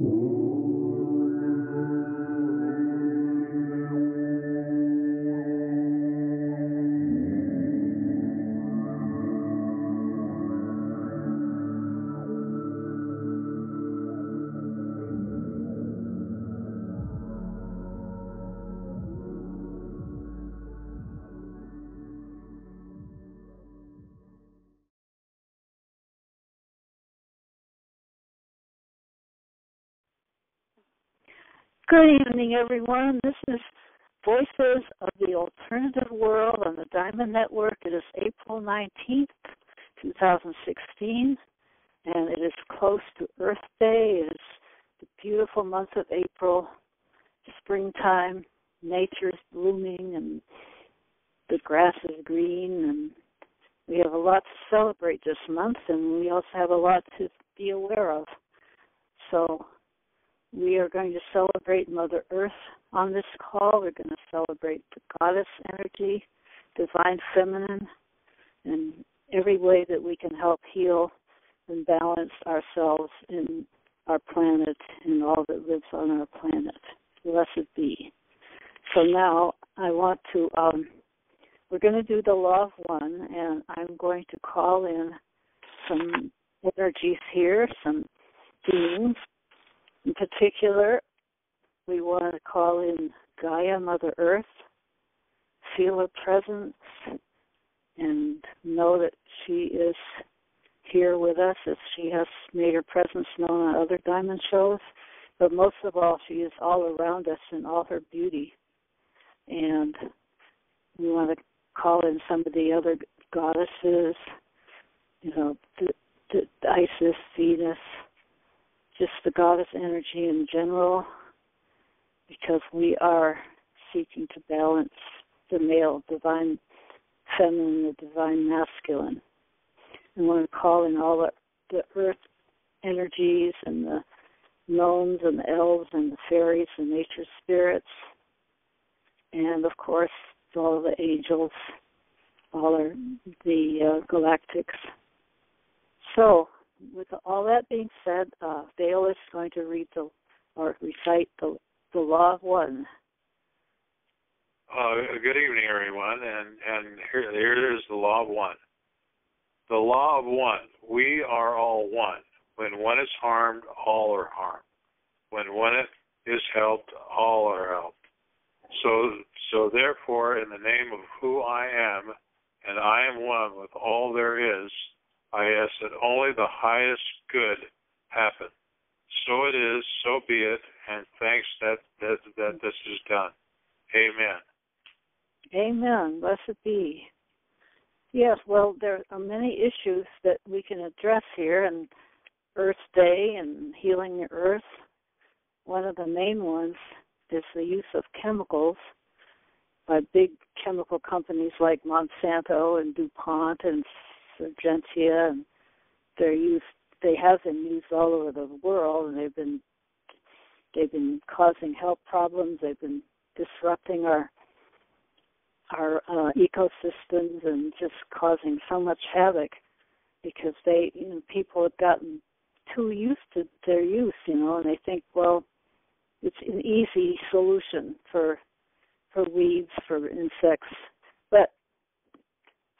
Ooh. Good evening, everyone. This is Voices of the Alternative World on the Diamond Network. It is April 19th, 2016, and it is close to Earth Day. It is the beautiful month of April, springtime. Nature is blooming, and the grass is green, and we have a lot to celebrate this month, and we also have a lot to be aware of. So we are going to celebrate Mother Earth on this call. We're going to celebrate the goddess energy, divine feminine, and every way that we can help heal and balance ourselves in our planet and all that lives on our planet. Blessed be. So now I want to, um, we're going to do the law of one, and I'm going to call in some energies here, some beings in particular, we want to call in Gaia, Mother Earth, feel her presence, and know that she is here with us as she has made her presence known on other diamond shows. But most of all, she is all around us in all her beauty. And we want to call in some of the other goddesses, you know, Isis, Venus, just the goddess energy in general, because we are seeking to balance the male, divine feminine, the divine masculine. And want to call in all the, the earth energies and the gnomes and the elves and the fairies and nature spirits, and of course all the angels, all the uh, galactics. So with all that being said, uh, Dale is going to read the or recite the the law of one. Uh, good evening, everyone, and and here here is the law of one. The law of one. We are all one. When one is harmed, all are harmed. When one is helped, all are helped. So so therefore, in the name of who I am, and I am one with all there is I ask that only the highest good happen. So it is, so be it, and thanks that that, that this is done. Amen. Amen. Blessed be. Yes, well, there are many issues that we can address here, and Earth Day and healing the earth. One of the main ones is the use of chemicals by big chemical companies like Monsanto and DuPont and Syngenta, and they're used. They have been used all over the world, and they've been they've been causing health problems. They've been disrupting our our uh, ecosystems and just causing so much havoc because they you know people have gotten too used to their use, you know, and they think, well, it's an easy solution for for weeds, for insects, but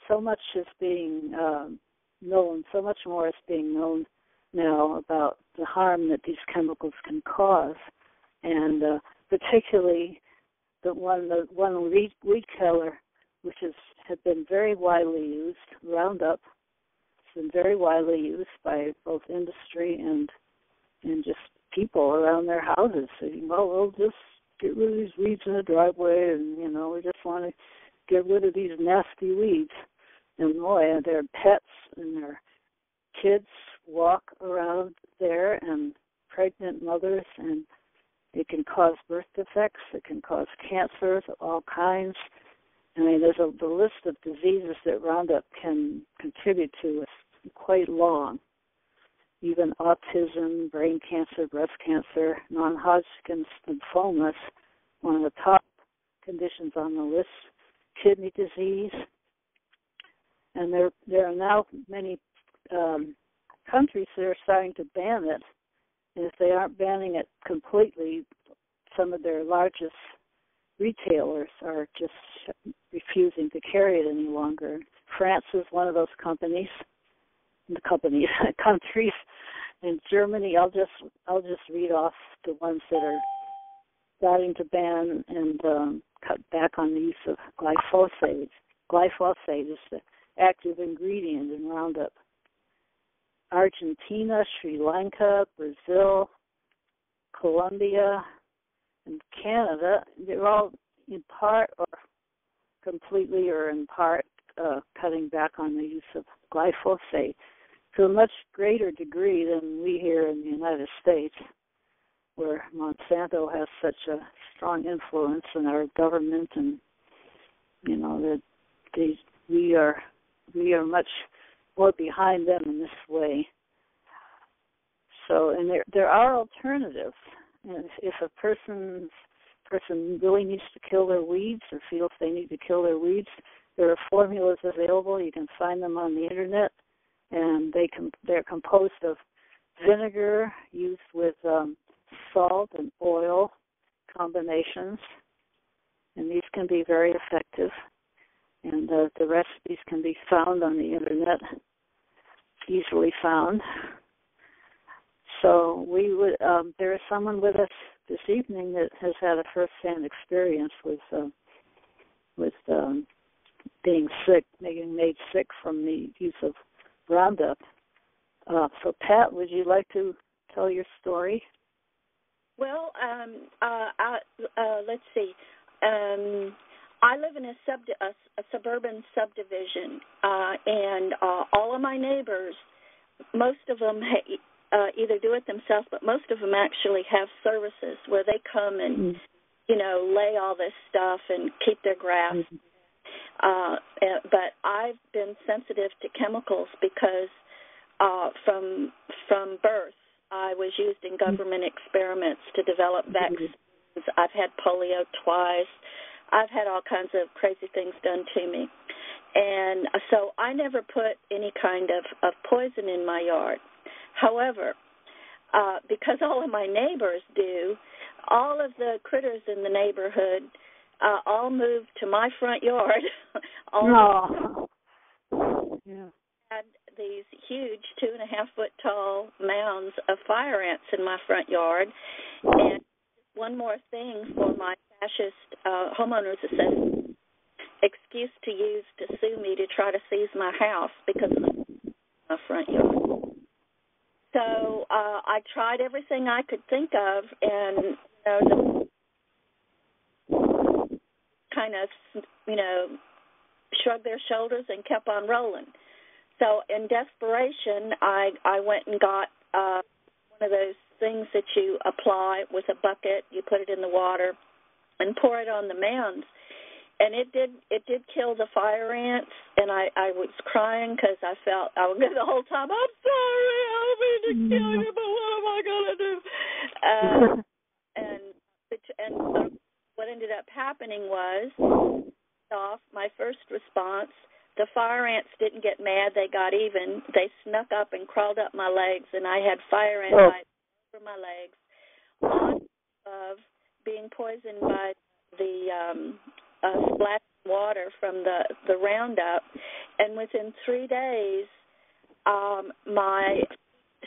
so much is being um, known, so much more is being known now about the harm that these chemicals can cause, and uh, particularly the one the one weed, weed killer, which has has been very widely used, Roundup. It's been very widely used by both industry and and just people around their houses saying, well, we'll just get rid of these weeds in the driveway, and you know, we just want to get rid of these nasty weeds and boy, their pets and their kids walk around there and pregnant mothers and it can cause birth defects, it can cause cancers of all kinds. I mean, there's a the list of diseases that Roundup can contribute to is quite long. Even autism, brain cancer, breast cancer, non-Hodgkin's lymphomas, one of the top conditions on the list, kidney disease, and there there are now many um, countries that are starting to ban it And if they aren't banning it completely, some of their largest retailers are just refusing to carry it any longer. France is one of those companies, the companies, countries. In Germany, I'll just I'll just read off the ones that are starting to ban and um, cut back on the use of glyphosate. Glyphosate is the active ingredient in Roundup. Argentina, Sri Lanka, Brazil, Colombia, and Canada, they're all in part or completely or in part uh, cutting back on the use of glyphosate to a much greater degree than we here in the United States, where Monsanto has such a strong influence in our government, and you know that they we are we are much more behind them in this way. So, and there there are alternatives. And if a person's person really needs to kill their weeds or feels they need to kill their weeds, there are formulas available. You can find them on the internet, and they com- they're composed of vinegar used with um, salt and oil combinations, and these can be very effective. And uh, the recipes can be found on the internet, easily found. So we would. Um, there is someone with us this evening that has had a first-hand experience with uh, with um, being sick, being made sick from the use of Roundup. Uh, so, Pat, would you like to tell your story? Well, um, uh, uh, let's see. Um, I live in a, sub a, a suburban subdivision, uh, and uh, all of my neighbors, most of them ha- uh, either do it themselves, but most of them actually have services where they come and mm-hmm. you know lay all this stuff and keep their grass. Mm-hmm. Uh, but I've been sensitive to chemicals because uh, from from birth I was used in mm-hmm. government experiments to develop mm-hmm. vaccines. I've had polio twice. I've had all kinds of crazy things done to me. And so I never put any kind of, of poison in my yard. However, uh, because all of my neighbors do, all of the critters in the neighborhood uh, all moved to my front yard. all oh. yeah. had these huge two and a half foot tall mounds of fire ants in my front yard. And one more thing for my fascist uh, homeowners association excuse to use to sue me to try to seize my house because of my front yard. So uh, I tried everything I could think of, and you know, the kind of you know shrugged their shoulders and kept on rolling. So in desperation, I I went and got uh, one of those things that you apply with a bucket. You put it in the water and pour it on the mounds. And it did it did kill the fire ants and i i was crying because i felt i was the whole time i'm sorry i don't mean to kill you but what am i going to do? Uh, and and so what ended up happening was off my first response the fire ants didn't get mad they got even they snuck up and crawled up my legs and i had fire ants oh. over my legs on of being poisoned by the um uh, splashing water from the the Roundup, and within three days, um, my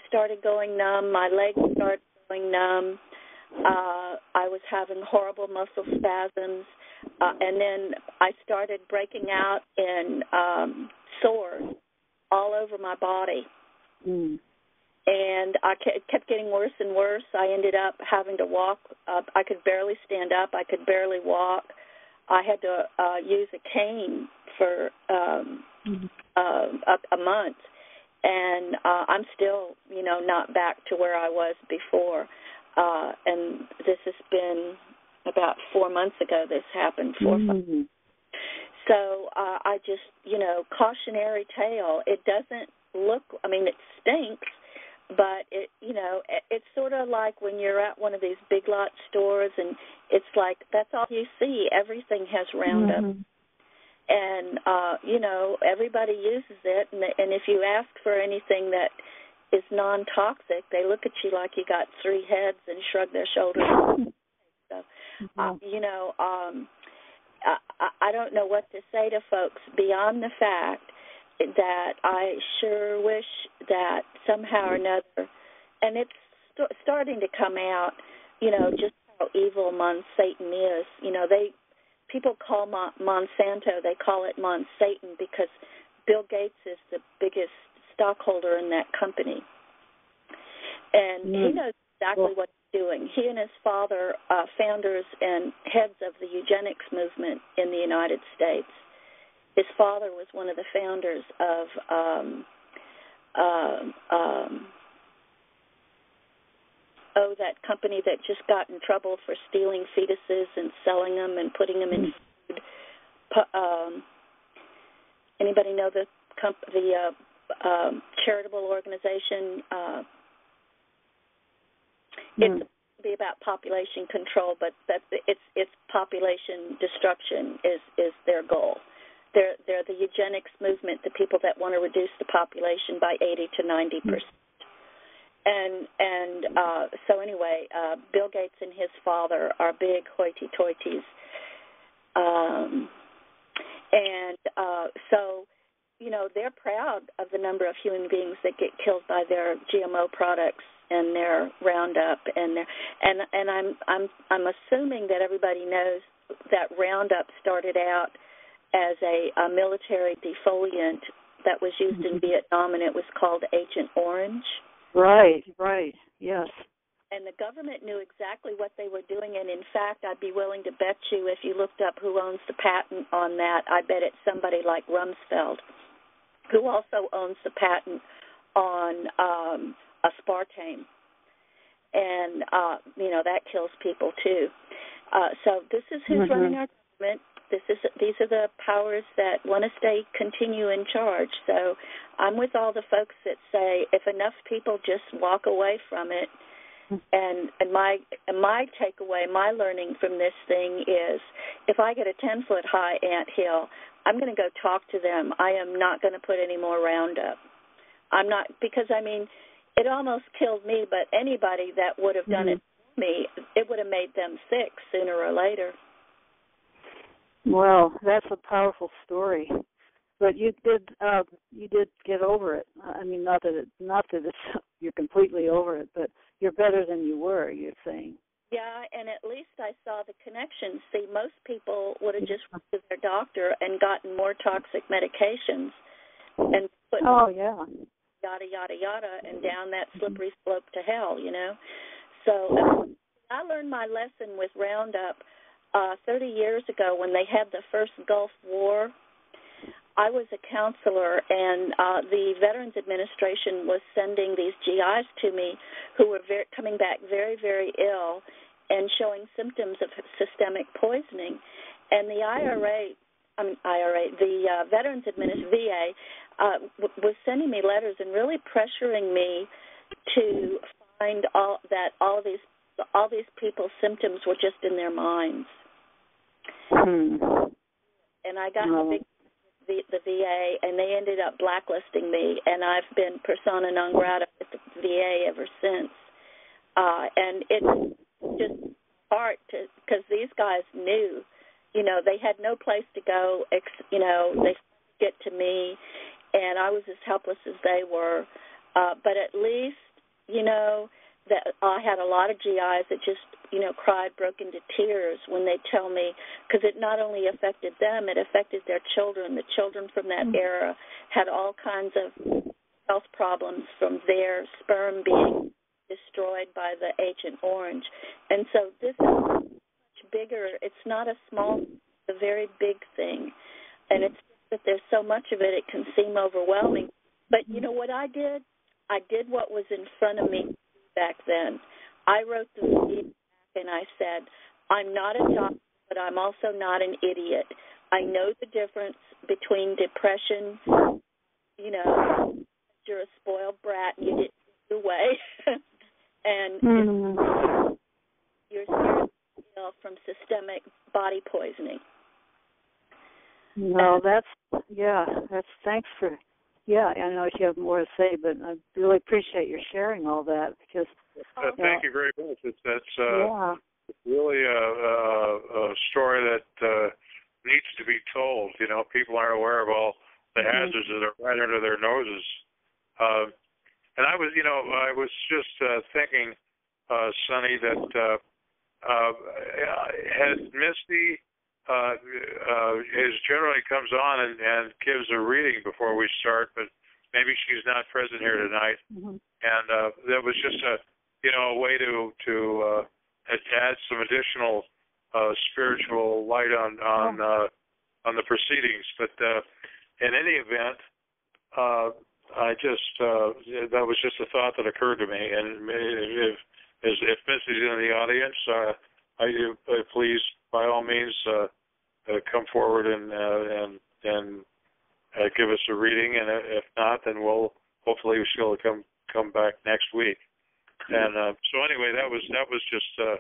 started going numb. My legs started going numb. Uh, I was having horrible muscle spasms, uh, and then I started breaking out in um, sores all over my body. Mm. And I kept getting worse and worse. I ended up having to walk. Uh, I could barely stand up. I could barely walk. I had to uh, use a cane for um, mm-hmm. uh, a, a month, and uh, I'm still, you know, not back to where I was before. Uh, and this has been about four months ago. This happened 4 mm-hmm. So uh, I just, you know, cautionary tale. It doesn't look. I mean, it stinks but it you know it's sort of like when you're at one of these big lot stores and it's like that's all you see everything has roundup mm-hmm. and uh you know everybody uses it and and if you ask for anything that is non-toxic, they look at you like you got three heads and shrug their shoulders. so, mm-hmm. uh, you know, um, I, I don't know what to say to folks beyond the fact that I sure wish that somehow or another, and it's st- starting to come out, you know, just how evil Mon Satan is. You know, they people call Mon- Monsanto, they call it Mon Satan because Bill Gates is the biggest stockholder in that company, and mm. he knows exactly well, what he's doing. He and his father, uh, founders and heads of the eugenics movement in the United States. His father was one of the founders of um, uh, um, oh, that company that just got in trouble for stealing fetuses and selling them and putting them in mm. food. Um, anybody know the comp- the uh, um, charitable organization? Uh, mm. It's be about population control, but that it's it's population destruction is is their goal. They're they're the eugenics movement, the people that want to reduce the population by 80 to 90 percent. Mm and and uh, so anyway, uh, Bill Gates and his father are big hoity-toities, um, and uh, so you know they're proud of the number of human beings that get killed by their GMO products and their Roundup and their and and I'm I'm I'm assuming that everybody knows that Roundup started out as a, a military defoliant that was used in mm-hmm. Vietnam and it was called Agent Orange. Right, right, yes. And the government knew exactly what they were doing, and in fact, I'd be willing to bet you if you looked up who owns the patent on that, I bet it's somebody like Rumsfeld, who also owns the patent on um, aspartame, and uh, you know that kills people too. Uh, so this is who's mm-hmm. running our government. This is these are the powers that want to stay continue in charge. So I'm with all the folks that say if enough people just walk away from it, and and my and my takeaway, my learning from this thing is, if I get a ten foot high ant hill, I'm going to go talk to them. I am not going to put any more Roundup. I'm not because I mean, it almost killed me, but anybody that would have done mm-hmm. it me, it would have made them sick sooner or later. Well, that's a powerful story. But you did uh you did get over it. I mean not that it not that it's you're completely over it, but you're better than you were, you're saying. Yeah, and at least I saw the connection. See, most people would have just went to their doctor and gotten more toxic medications and put Oh yeah. yada yada yada and down that slippery slope to hell, you know. So I learned my lesson with Roundup uh, 30 years ago when they had the first Gulf War. I was a counselor, and uh, the Veterans Administration was sending these GIs to me who were very, coming back very, very ill and showing symptoms of systemic poisoning. And the IRA, I mean, IRA, the uh, Veterans Administration, VA, uh, w- was sending me letters and really pressuring me to find all that all these all these people's symptoms were just in their minds. Hmm. And I got the, the the VA, and they ended up blacklisting me, and I've been persona non grata with the VA ever since. Uh, and it's just hard to because these guys knew, you know, they had no place to go. Ex, you know, they get to me, and I was as helpless as they were. Uh, but at least, you know, that I had a lot of GIs that just you know cried, broke into tears when they tell me because it not only affected them, it affected their children. The children from that mm-hmm. era had all kinds of health problems from their sperm being destroyed by the Agent Orange, and so this is much bigger. It's not a small, it's a very big thing, and it's that there's so much of it, it can seem overwhelming. But you know what I did? I did what was in front of me back then. I wrote the back and I said, I'm not a doctor, but I'm also not an idiot. I know the difference between depression, you know, you're a spoiled brat and you get your way, and mm-hmm. you're seriously ill from systemic body poisoning. No, that's yeah. That's thanks for yeah, I know you have more to say, but I really appreciate your sharing all that because. Uh, thank you very much. It's that's uh, yeah. really a, a, a story that uh, needs to be told. You know, people aren't aware of all the Mhm. hazards that are right under their noses. Uh, and I was, you know, I was just uh, thinking, uh, Sonny, that uh, uh, has Misty uh, uh, is generally comes on and, and gives a reading before we start, but maybe she's not present here tonight. Mhm. And uh, that was just a, you know, a way to to uh, add some additional uh, spiritual light on on uh, on the proceedings. But uh, in any event, uh, I just uh, that was just a thought that occurred to me. And if if, if Missy's in the audience, uh, I uh, please by all means uh, uh, come forward and uh, and and uh, give us a reading. And if not, then we'll hopefully she'll come come back next week. And uh, so anyway, that was that was just uh,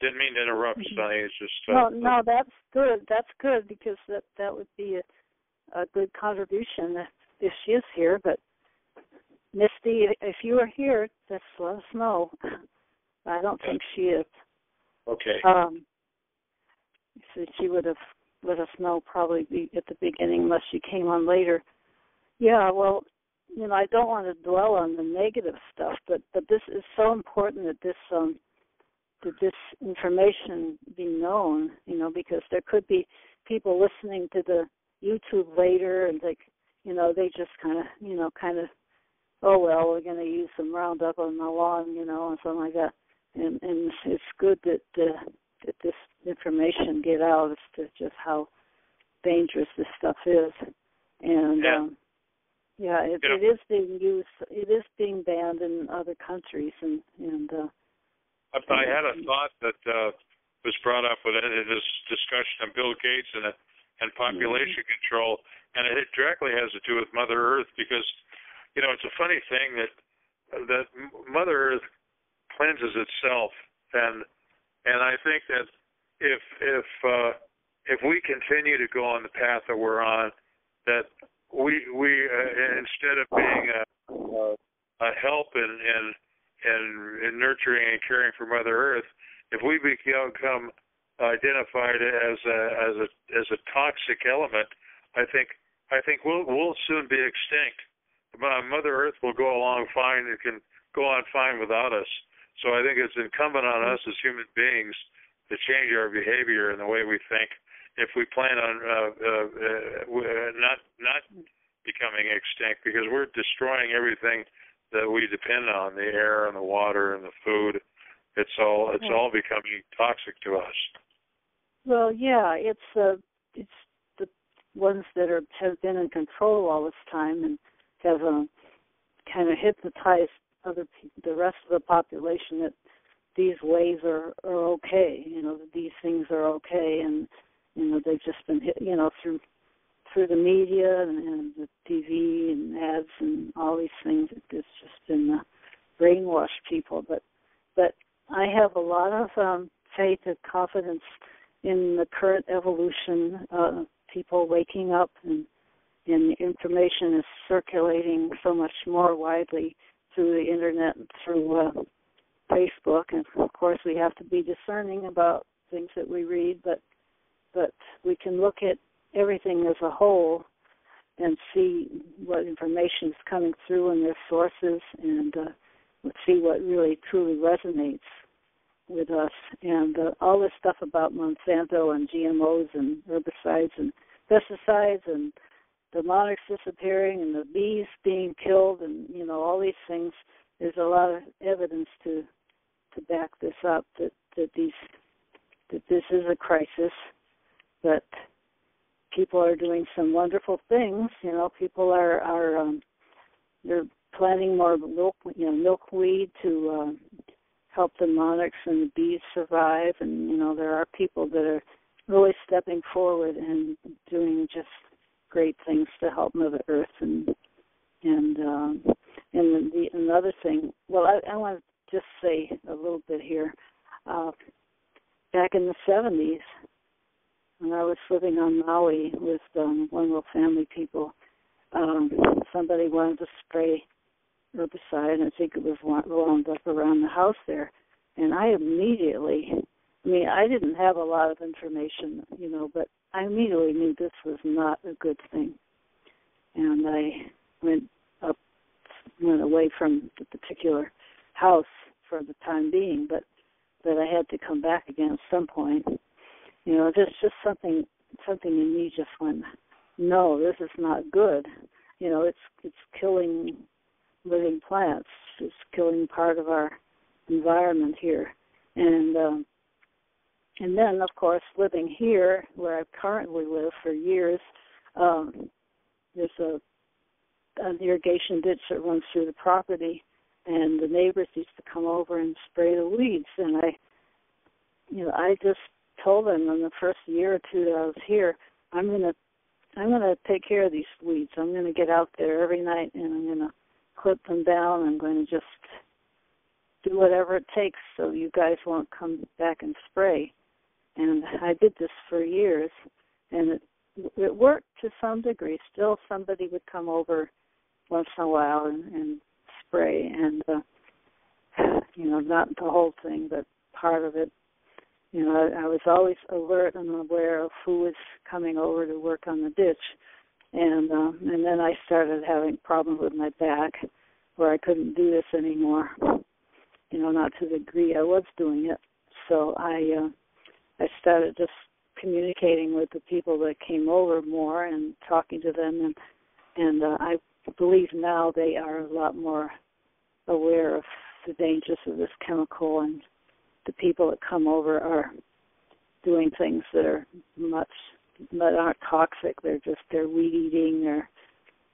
didn't mean to interrupt, Mhm. Sonny. It's just No, uh, no, that's good. That's good because that that would be a, a good contribution if, if she is here. But Misty, if you are here, just let us know. I don't think she is. okay. Um, so she would have let us know probably be at the beginning unless she came on later. Yeah, well, you know, I don't want to dwell on the negative stuff, but but this is so important that this um that this information be known, you know, because there could be people listening to the YouTube later and like, you know, they just kind of, you know, kind of, oh well, we're going to use some Roundup on the lawn, you know, and something like that. And and it's good that uh, that this information get out as to just how dangerous this stuff is. And Yeah. um yeah, it, Yeah. it is being used. It is being banned in other countries, and and uh, I, I had a thought that uh, was brought up with this discussion of Bill Gates and and population control, and it directly has to do with Mother Earth because, you know, it's a funny thing that that Mother Earth cleanses itself, and and I think that if if uh, if we continue to go on the path that we're on, that we we uh, instead of being a, a, help in in and, and nurturing and caring for Mother Earth, if we become identified as a as a as a toxic element, I think I think we'll we'll soon be extinct. Mother Earth will go along fine and can go on fine without us. So I think it's incumbent on us as human beings to change our behavior and the way we think. If we plan on uh, uh, uh, not not becoming extinct because we're destroying everything that we depend on the air and the water and the food. It's all it's all becoming toxic to us. Well, yeah, it's uh, it's the ones that are have been in control all this time and have um, kind of hypnotized other the rest of the population that these ways are are okay. You know, that these things are okay, and you know they've just been hit. You know through through the media and, and the TV and ads and all these things. It's just been uh, brainwash people. But but I have a lot of um, faith and confidence in the current evolution, uh, people waking up and, and information is circulating so much more widely through the internet and through uh, Facebook. And of course, we have to be discerning about things that we read, but but we can look at everything as a whole and see what information is coming through and their sources and uh, see what really truly resonates with us and uh, all this stuff about Monsanto and GMOs and herbicides and pesticides and the monarchs disappearing and the bees being killed and you know all these things there's a lot of evidence to to back this up that that these that this is a crisis that people are doing some wonderful things you know people are are um they're planting more milk you know milkweed to um help the monarchs and the bees survive. And you know there are people that are really stepping forward and doing just great things to help mother earth and and um and the another thing well i, I want to just say a little bit here uh back in the seventies when i was living on maui with um one of the family people um, somebody wanted to spray herbicide, and I think it was Roundup around the house there. And I immediately, I mean, I didn't have a lot of information, you know, but I immediately knew this was not a good thing. And I went up, went away from the particular house for the time being, but that I had to come back again at some point. You know, there's just something something in me just went, no, this is not good. You know, it's it's killing living plants. It's killing part of our environment here, and um, and then of course living here where I currently live for years, um, there's a an irrigation ditch that runs through the property, and the neighbors used to come over and spray the weeds, and I, you know, I just told them in the first year or two that I was here, I'm gonna I'm gonna take care of these weeds. I'm gonna get out there every night and I'm gonna clip them down. I'm going to just do whatever it takes so you guys won't come back and spray. And I did this for years, and it it worked to some degree. Still, somebody would come over once in a while and, and spray, and uh, you know, not the whole thing, but part of it. You know, I, I was always alert and aware of who was coming over to work on the ditch and um, and then I started having problems with my back, where I couldn't do this anymore. You know, not to the degree I was doing it. So I uh, I started just communicating with the people that came over more and talking to them, and and uh, I believe now they are a lot more aware of the dangers of this chemical, and the people that come over are doing things that are much that aren't toxic. They're just they're weed eating. They're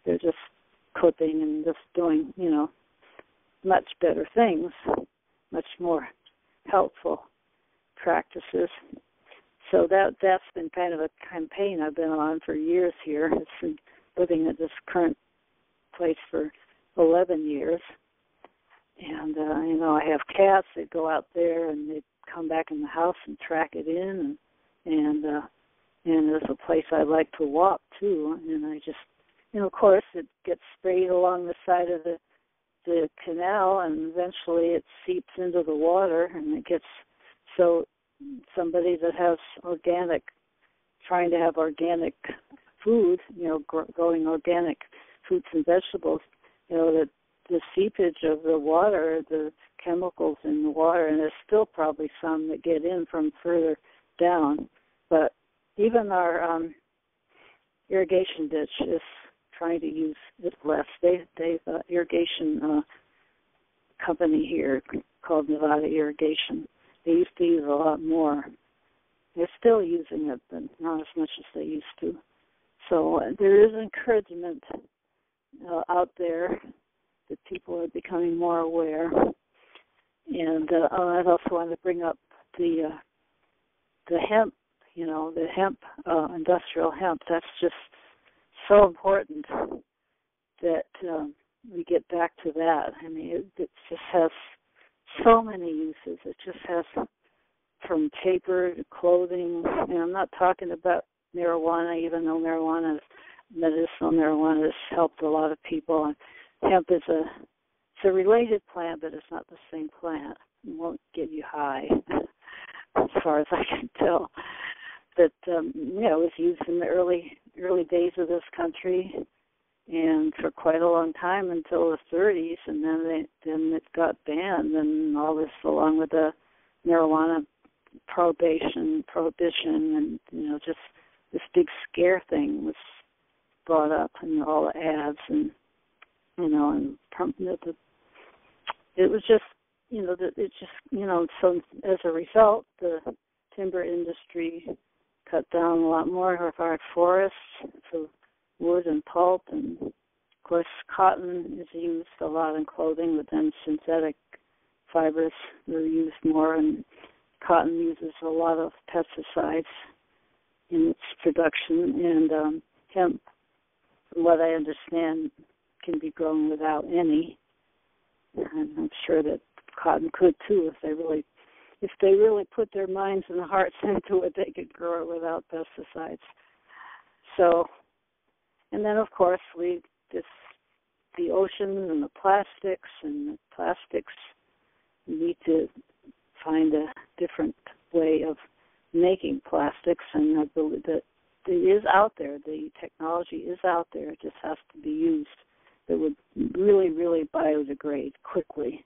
they're just clipping and just doing you know much better things, much more helpful practices. So that that's been kind of a campaign I've been on for years here. It's been living at this current place for 11 years, and uh, you know I have cats that go out there and they come back in the house and track it in, and and uh, and it's a place I like to walk too. And I just, you know, of course, it gets sprayed along the side of the the canal, and eventually it seeps into the water, and it gets so somebody that has organic, trying to have organic food, you know, gr- growing organic fruits and vegetables, you know, that the seepage of the water, the chemicals in the water, and there's still probably some that get in from further down, but even our um, irrigation ditch is trying to use it less. They they uh, irrigation uh, company here called Nevada Irrigation. They used to use a lot more. They're still using it, but not as much as they used to. So uh, there is encouragement uh, out there that people are becoming more aware. And uh, I also want to bring up the uh, the hemp you know the hemp uh, industrial hemp that's just so important that um, we get back to that i mean it, it just has so many uses. It just has from paper to clothing and i'm not talking about marijuana even though marijuana is medicinal marijuana has helped a lot of people. And hemp is a it's a related plant but it's not the same plant. It won't get you high as far as i can tell. That um, you know was used in the early early days of this country, and for quite a long time until the 30s, and then they, then it got banned, and all this along with the marijuana prohibition, prohibition, and you know just this big scare thing was brought up in all the ads and you know and the, it was just you know that it just you know so as a result the timber industry cut down a lot more of our forests for wood and pulp and of course cotton is used a lot in clothing but then synthetic fibers are used more and cotton uses a lot of pesticides in its production and um hemp from what I understand can be grown without any and I'm sure that cotton could too if they really if they really put their minds and hearts into it, they could grow it without pesticides. So, and then of course we this the oceans and the plastics and the plastics need to find a different way of making plastics and I believe that it is out there. The technology is out there. It just has to be used. That would really, really biodegrade quickly.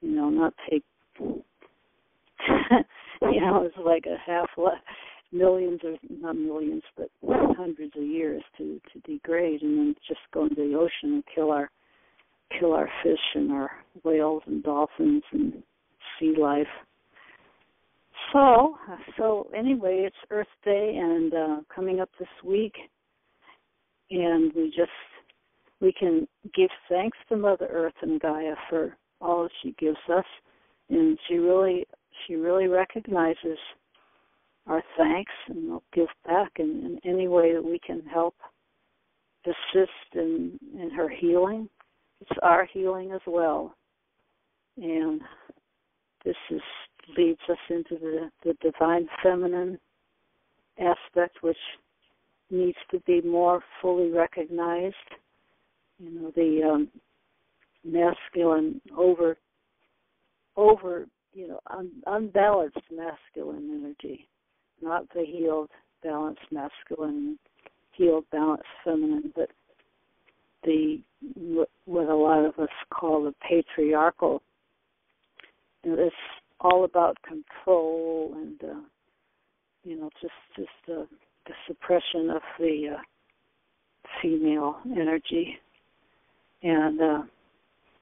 You know, not take. you know, it's like a half millions or not millions, but hundreds of years to to degrade, and then just go into the ocean and kill our kill our fish and our whales and dolphins and sea life. So, so anyway, it's Earth Day and uh, coming up this week, and we just we can give thanks to Mother Earth and Gaia for all that she gives us, and she really she really recognizes our thanks and we'll give back in, in any way that we can help assist in in her healing. It's our healing as well, and this is leads us into the, the divine feminine aspect, which needs to be more fully recognized. You know, the um, masculine over over you know un, unbalanced masculine energy, not the healed, balanced masculine, healed, balanced feminine, but the what a lot of us call the patriarchal. Know, this all about control and uh, you know just just uh, the suppression of the uh, female energy and uh,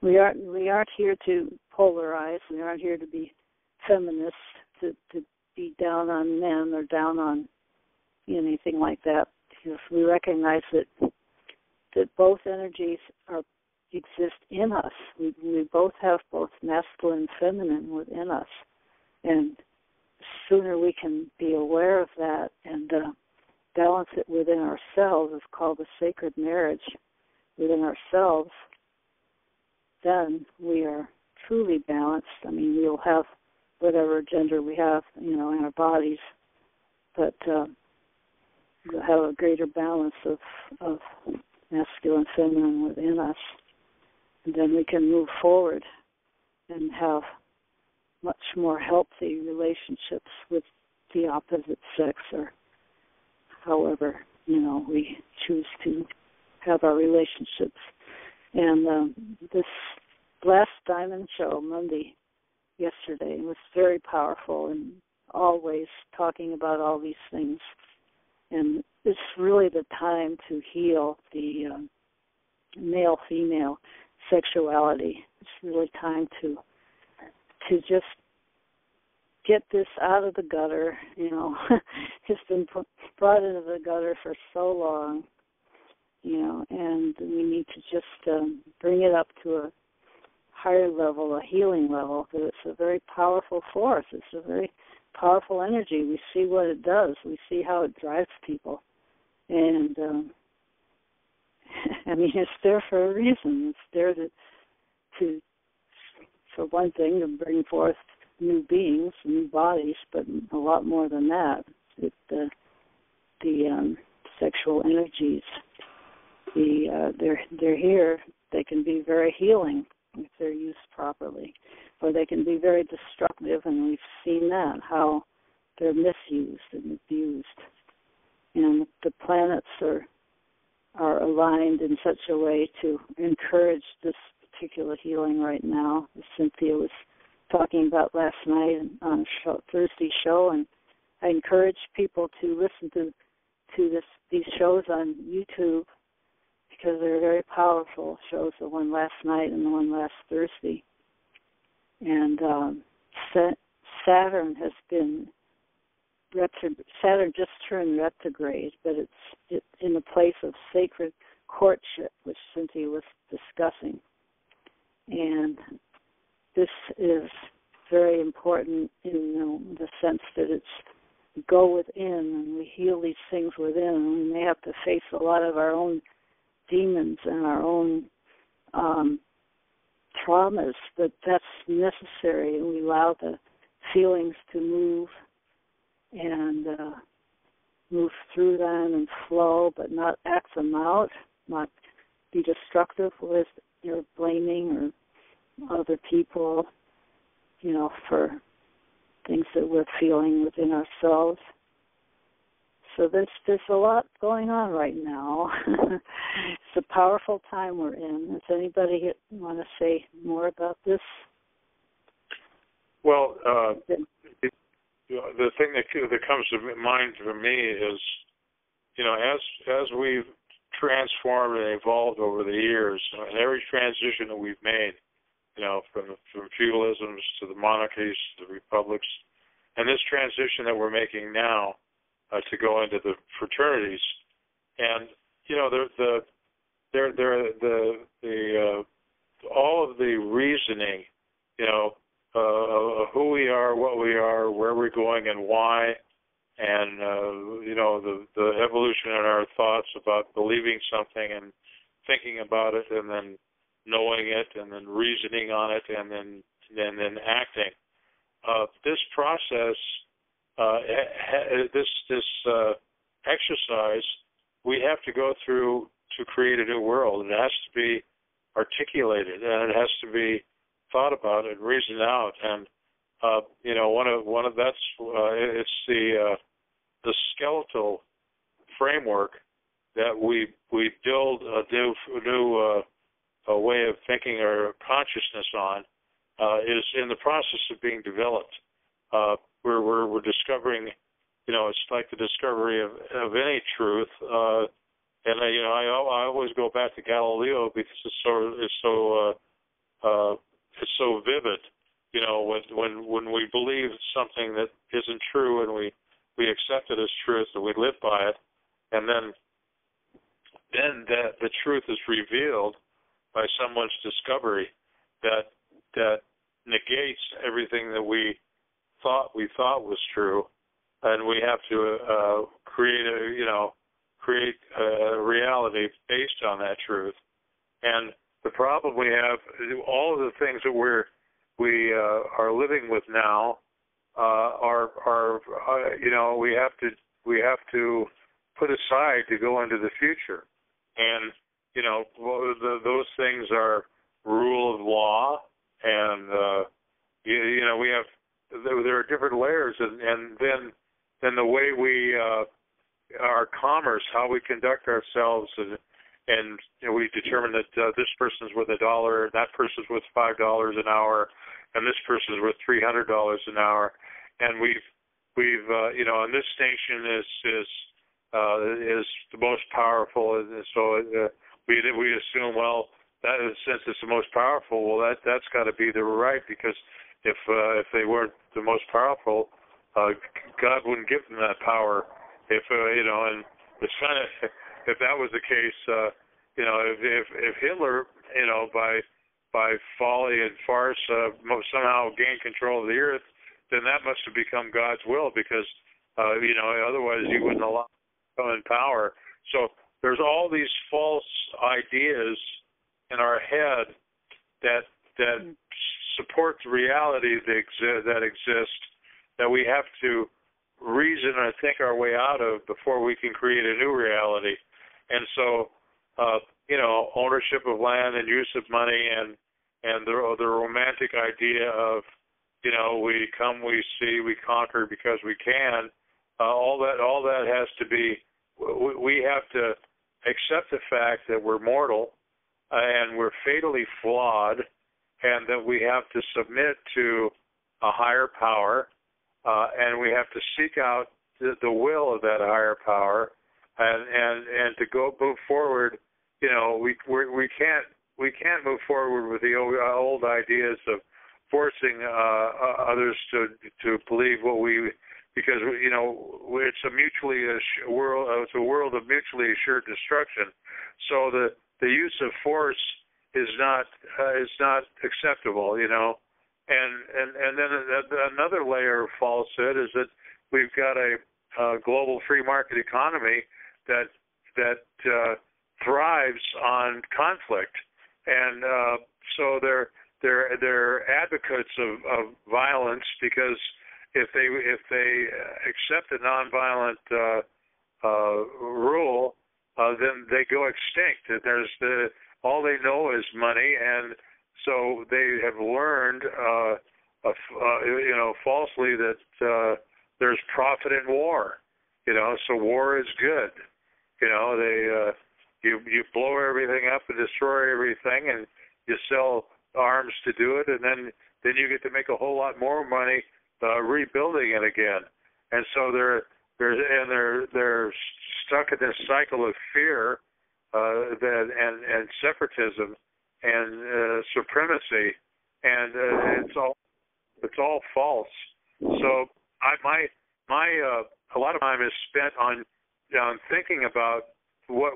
we aren't we aren't here to polarize we aren't here to be feminists to to be down on men or down on anything like that because we recognize that that both energies are exist in us. We, we both have both masculine and feminine within us. And sooner we can be aware of that and uh, balance it within ourselves is called a sacred marriage within ourselves, then we are truly balanced. I mean, we'll have whatever gender we have, you know, in our bodies, but uh, have a greater balance of of masculine, feminine within us and then we can move forward and have much more healthy relationships with the opposite sex or however you know we choose to have our relationships. And um, this last diamond show monday yesterday was very powerful and always talking about all these things and it's really the time to heal the um, male female sexuality. It's really time to to just get this out of the gutter. You know, it's been put, brought into the gutter for so long. You know, and we need to just um, bring it up to a higher level, a healing level, because it's a very powerful force. It's a very powerful energy. We see what it does. We see how it drives people, and um, I mean, it's there for a reason. It's there to, to, for one thing, to bring forth new beings, new bodies, but a lot more than that. It, the the um, sexual energies, the uh, they're they're here. They can be very healing if they're used properly, or they can be very destructive, and we've seen that how they're misused and abused. And the planets are are aligned in such a way to encourage this particular healing right now. As Cynthia was talking about last night on show, Thursday show, and I encourage people to listen to to this these shows on YouTube because they're very powerful shows. The one last night and the one last Thursday, and um, Saturn has been retrograde. Saturn just turned retrograde, but it's it, in the place of sacred courtship, which Cynthia was discussing. And this is very important in you know, the sense that it's go within and we heal these things within. And we may have to face a lot of our own demons and our own um, traumas, but that's necessary. And we allow the feelings to move and uh, move through them and flow, but not act them out, not be destructive with your blaming or other people, you know, for things that we're feeling within ourselves. So there's there's a lot going on right now. it's a powerful time we're in. Does anybody want to say more about this? Well, uh, it, the thing that that comes to mind for me is, you know, as as we've transformed and evolved over the years, and every transition that we've made, you know, from from feudalisms to the monarchies to the republics, and this transition that we're making now uh, to go into the fraternities, and you know, the the there there the the uh, all of the reasoning, you know, uh, who we are, what we are, where we're going, and why, and uh, you know the the evolution in our thoughts about believing something and thinking about it, and then knowing it, and then reasoning on it, and then and then acting. Uh, this process, uh, this this uh, exercise, we have to go through to create a new world. It has to be articulated, and it has to be thought about and reasoned out. And uh, you know, one of one of that's uh, it's the uh, the skeletal framework that we we build a new new uh, a way of thinking or consciousness on uh, is in the process of being developed. Uh, we're, we're we're discovering, you know, it's like the discovery of of any truth. Uh, and uh, you know, I I always go back to Galileo because it's so it's so uh, uh, it's so vivid. You know, when when when we believe something that isn't true and we we accept it as truth and we live by it, and then then that the truth is revealed by someone's discovery that that negates everything that we thought we thought was true, and we have to uh, create a you know create a reality based on that truth. And the problem we have, all of the things that we're we uh, are living with now, uh, are are uh, you know we have to we have to put aside to go into the future, and you know the, those things are rule of law, and uh, you, you know we have there, are different layers, and, and then then the way we uh, our commerce, how we conduct ourselves, and and you know, we determine that uh, this person's worth a dollar, that person's worth five dollars an hour, and this person's worth three hundred dollars an hour, and we've we've uh, you know, and this station is is uh, is the most powerful, and so uh, we we assume well that is, since it's the most powerful, well that that's got to be the right because if uh, if they weren't the most powerful, uh, God wouldn't give them that power. If uh, you know, and it's kind of if that was the case, uh, you know, if, if if Hitler, you know, by by folly and farce uh, somehow gained control of the earth, then that must have become God's will because uh, you know otherwise he wouldn't allow him in power. So there's all these false ideas in our head that that mm. Support the reality that exist that exist that we have to reason and think our way out of before we can create a new reality. And so uh, you know ownership of land and use of money and and the the romantic idea of you know we come we see we conquer because we can uh, all that all that has to be we, we have to accept the fact that we're mortal uh, and we're fatally flawed and that we have to submit to a higher power uh, and we have to seek out the, the will of that higher power and and and to go move forward. You know we we we can't we can't move forward with the old, uh, old ideas of forcing uh, uh, others to to believe what we because you know it's a mutually assured world uh, it's a world of mutually assured destruction. So the the use of force is not uh, is not acceptable you know and and and then another layer of falsehood is that we've got a, a global free market economy that that uh, thrives on conflict, and uh, so they're they're they're advocates of, of violence because if they if they accept a nonviolent uh, uh, rule, uh, then they go extinct. There's the all they know is money, and so they have learned, uh, uh, you know, falsely that uh, there's profit in war. You know, so war is good. You know, they uh, you you blow everything up and destroy everything, and you sell arms to do it, and then then you get to make a whole lot more money uh, rebuilding it again. And so they're they're and they're they're stuck in this cycle of fear uh, that and and separatism and uh, supremacy, and uh, it's all it's all false. So I my my uh, a lot of time is spent on on thinking about what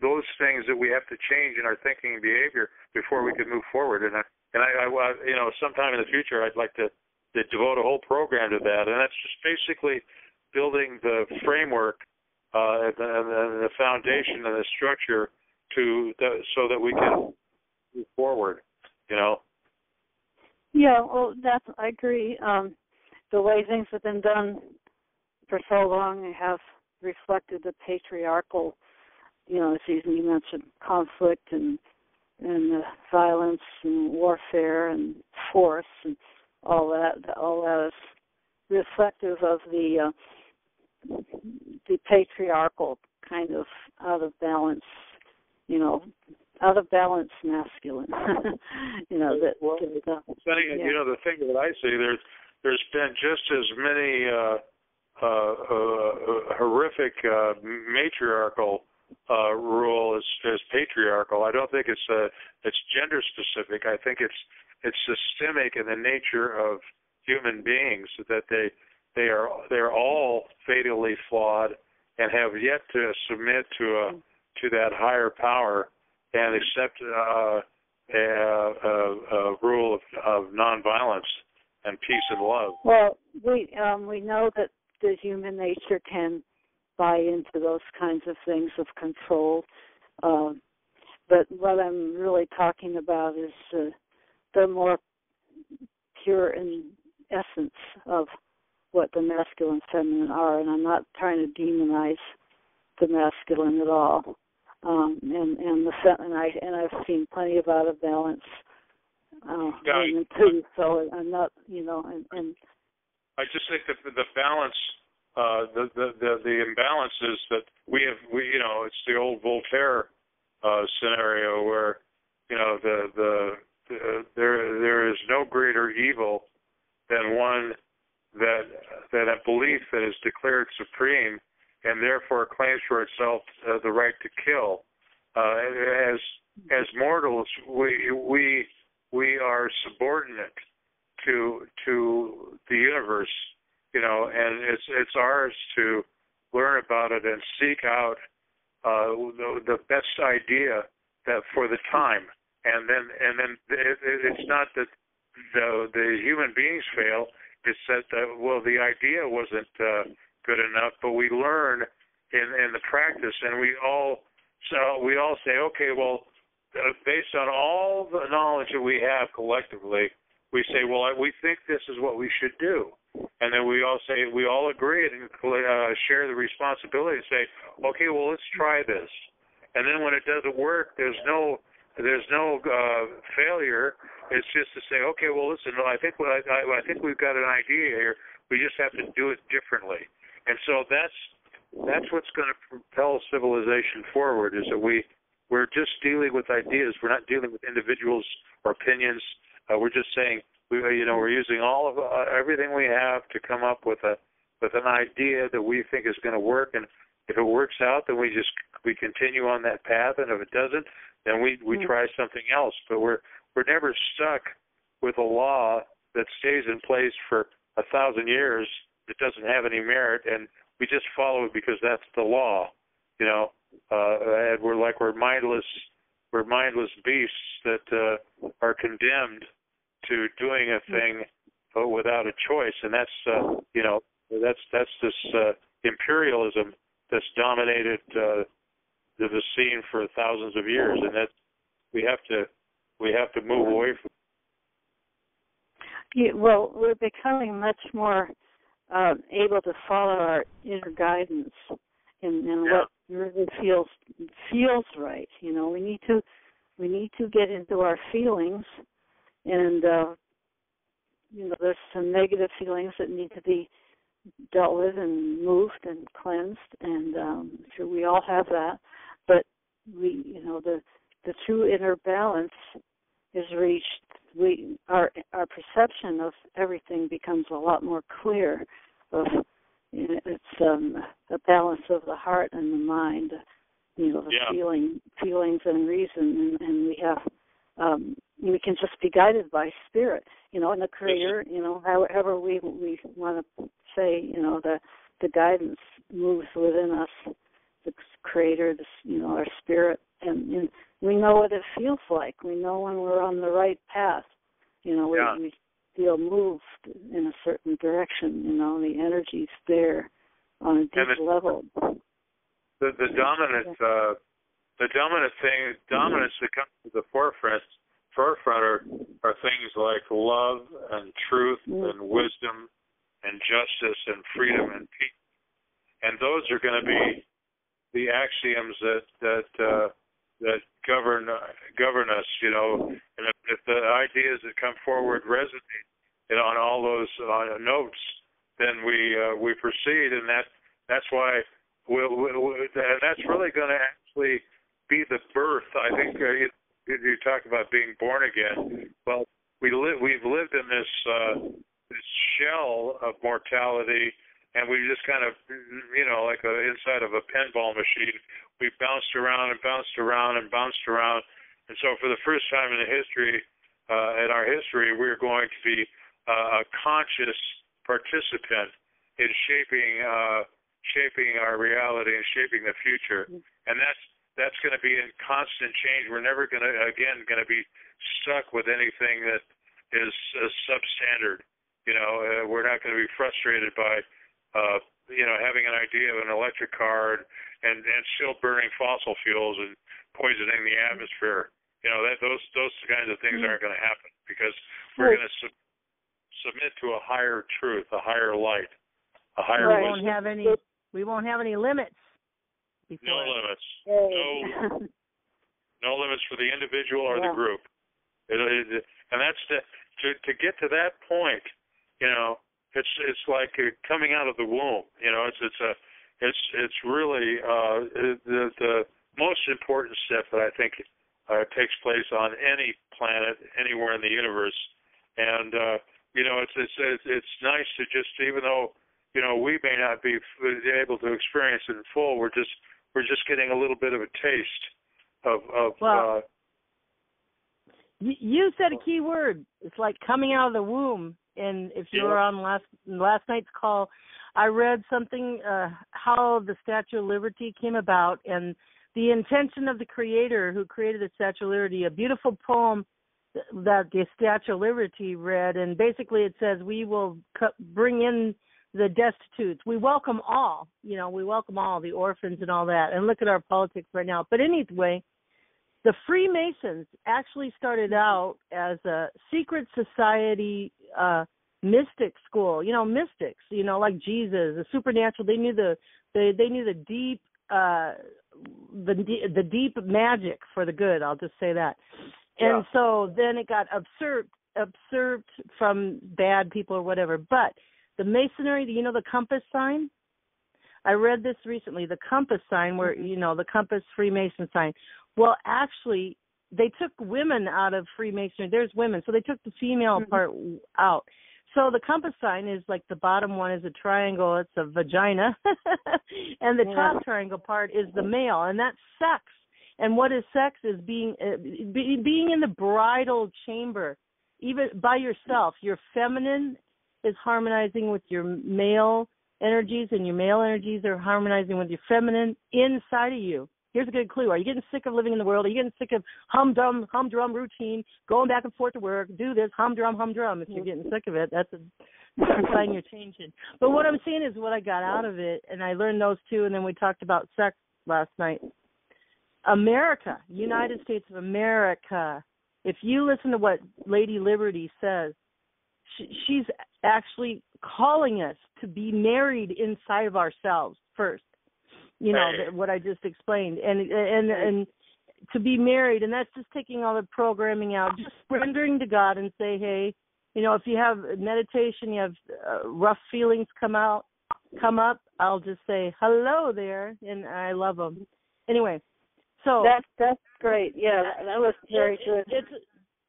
those things that we have to change in our thinking and behavior before we can move forward. And I, and I, I you know, sometime in the future, I'd like to, to devote a whole program to that. And that's just basically building the framework uh, and, the, the foundation and the structure to the, so that we can move forward. You know. Yeah, well, that's I agree. Um, the way things have been done for so long have reflected the patriarchal, you know, as you mentioned, conflict and and uh, violence and warfare and force and all that. All that is reflective of the uh, the patriarchal kind of out of balance, you know, out of balance masculine. you know that. Well, the, funny, yeah. you know, the thing that I see there's there's been just as many. uh uh, uh, horrific uh, matriarchal uh, rule as, as patriarchal. I don't think it's uh, it's gender specific. I think it's it's systemic in the nature of human beings that they they are they're all fatally flawed and have yet to submit to a to that higher power and accept uh, a, a, a rule of, of nonviolence and peace and love. Well, we um, we know that the human nature can buy into those kinds of things of control. Uh, but what I'm really talking about is uh, the more pure in essence of what the masculine and feminine are, and I'm not trying to demonize the masculine at all. Um, and and the and I and I've seen plenty of out of balance uh, women too. So I'm not, you know, and, and I just think that the balance, uh, the, the the the imbalance is that we have we you know it's the old Voltaire uh, scenario where you know the the, the there there is no greater evil than one that that a belief that is declared supreme and therefore claims for itself uh, the right to kill. Uh, as as mortals, we we we are subordinate to to the universe, you know, and it's it's ours to learn about it and seek out uh, the, the best idea that for the time, and then and then it, it, it's not that the the human beings fail. It's that uh, well the idea wasn't uh, good enough, but we learn in in the practice, and we all so we all say, okay, well, uh, based on all the knowledge that we have collectively, we say, well, we think this is what we should do, and then we all say we all agree and uh, share the responsibility and say, okay, well, let's try this, and then when it doesn't work, there's no there's no uh, failure. It's just to say, okay, well, listen, I think what I, I, I think we've got an idea here. We just have to do it differently, and so that's that's what's going to propel civilization forward. Is that we we're just dealing with ideas. We're not dealing with individuals or opinions uh, we're just saying we you know we're using all of uh, everything we have to come up with a with an idea that we think is going to work and if it works out then we just we continue on that path and if it doesn't then we we mm-hmm. try something else. But we're we're never stuck with a law that stays in place for a thousand years that doesn't have any merit and we just follow it because that's the law you know? Uh and we're like we're mindless we're mindless beasts that uh are condemned to doing a thing but without a choice, and that's uh, you know that's that's this uh, imperialism that's dominated uh, the, the scene for thousands of years, and that we have to we have to move away from. Yeah, well, we're becoming much more uh, able to follow our inner guidance, and, and Yeah. what really feels feels right. You know, we need to we need to get into our feelings and uh you know, there's some negative feelings that need to be dealt with and moved and cleansed and um sure we all have that. But we you know, the the true inner balance is reached we our our perception of everything becomes a lot more clear of you know, it's um a balance of the heart and the mind you know the Yeah. feeling feelings and reason and, and we have um we can just be guided by spirit you know and the creator you know however we we want to say you know the the guidance moves within us the creator the you know our spirit. And, and we know what it feels like. We know when we're on the right path. You know we, Yeah. we feel moved in a certain direction you know the energy's there on a deep it- level. the the dominant uh the dominant thing dominance that comes to the forefront forefront are are things like love and truth Mm. and wisdom and justice and freedom and peace. And those are going to be the axioms that that uh that govern govern us you know. And if, if the ideas that come forward resonate you know, on all those uh, notes then we uh, we proceed. And that that's why we'll, we'll, we'll and that's really going to actually the birth i think uh, you, you talk about being born again. Well we live we've lived in this uh this shell of mortality and we just kind of you know like a, inside of a pinball machine we bounced around and bounced around and bounced around. And so for the first time in the history uh in our history we're going to be uh, a conscious participant in shaping uh shaping our reality and shaping the future. And that's that's going to be in constant change we're never going to again going to be stuck with anything that is uh, substandard you know uh, we're not going to be frustrated by uh you know having an idea of an electric car and and, and still burning fossil fuels and poisoning the atmosphere you know that those those kinds of things Mhm. aren't going to happen because we're Right. going to sub- submit to a higher truth a higher light a higher Right. We won't have any. We won't have any limits. Before. no limits. no limits for the individual or the group. It, it, and that's the to to get to that point. You know, it's it's like coming out of the womb. You know, it's it's a it's it's really uh, the the most important step that I think uh, takes place on any planet anywhere in the universe. And uh, you know, it's it's it's, it's nice to just even though you know we may not be able to experience it in full, we're just we're just getting a little bit of a taste of of Well, uh, You, you said a key word. It's like coming out of the womb. And if you Yeah. were on last last night's call, I read something uh, how the Statue of Liberty came about and the intention of the creator who created the Statue of Liberty. A beautiful poem that the Statue of Liberty read, and basically it says, "We will co- bring in the destitutes. We welcome all. You know, we welcome all the orphans and all that. And look at our politics right now. But anyway." the Freemasons actually started out as a secret society uh mystic school. You know, mystics, you know, like Jesus, the supernatural. They knew the they they knew the deep uh the the deep magic for the good, I'll just say that. And Yeah. so then it got usurped usurped from bad people or whatever. But the masonry, you know the compass sign? I read this recently, the compass sign where you know, the compass Freemason sign. Well, actually, they took women out of Freemasonry. There's women, so they took the female Mhm. part out. So the compass sign is like the bottom one is a triangle, it's a vagina, and the Yeah. top triangle part is the male, and that's sex. And what is sex is being uh, be, being in the bridal chamber, even by yourself. Your feminine is harmonizing with your male energies, and your male energies are harmonizing with your feminine inside of you. Here's a good clue. Are you getting sick of living in the world? Are you getting sick of humdrum, humdrum routine, going back and forth to work, do this, humdrum, humdrum? If you're getting sick of it, that's a, sign you're changing. But what I'm saying is what I got out of it, and I learned those two, and then we talked about sex last night. America, United States of America. If you listen to what Lady Liberty says, she, she's actually calling us to be married inside of ourselves first. you know Right. what I just explained, and and and to be married, and that's just taking all the programming out, just surrendering to God and say, hey, you know, if you have meditation, you have uh, rough feelings come out, come up, I'll just say hello there, and I love them. Anyway, so That's that's great. Yeah, that was very good. It's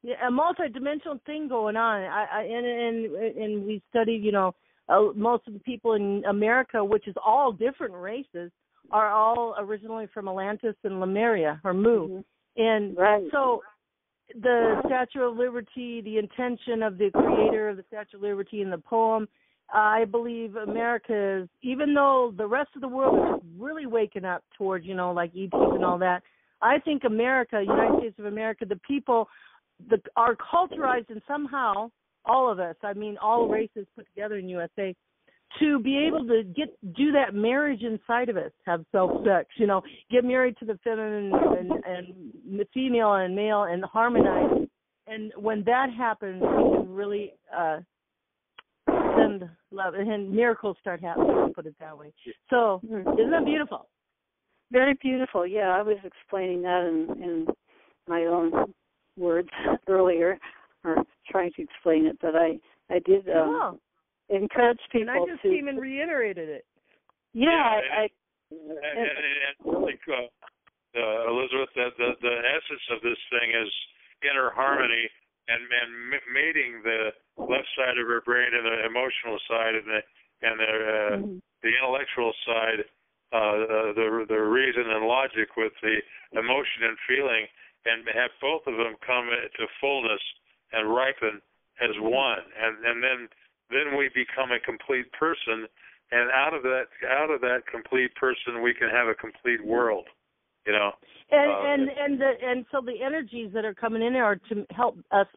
yeah, a multi-dimensional thing going on. I, I and and and we studied, you know, uh, most of the people in America, which is all different races, are all originally from Atlantis and Lemuria or Mu. Mhm. And Right. so the Statue of Liberty, the intention of the creator of the Statue of Liberty in the poem, I believe America is, even though the rest of the world is really waking up towards, you know, like ETs and all that, I think America, United States of America, the people the, are culturized and somehow, all of us, I mean, all races put together in USA, to be able to get do that marriage inside of us, have self sex, you know, get married to the feminine and, and the female and male and harmonize. And when that happens, we can really uh send love and miracles start happening, I'll put it that way. So Mhm. isn't that beautiful? Very beautiful. Yeah, I was explaining that in in my own words earlier, or trying to explain it. But I I did um, oh, encourage people and I just to. came and reiterated it. yeah, Yeah, I, I And, and, and really, uh, uh, Elizabeth, the, the the essence of this thing is inner harmony and and m- mating the left side of her brain and the emotional side and the and the uh, mhm. the intellectual side, uh, the the reason and logic with the emotion and feeling, and have both of them come to fullness and ripen as mm-hmm. one, and and then then we become a complete person, and out of that out of that complete person we can have a complete mm-hmm. world, you know. And Uh, and and the and so the energies that are coming in are to help us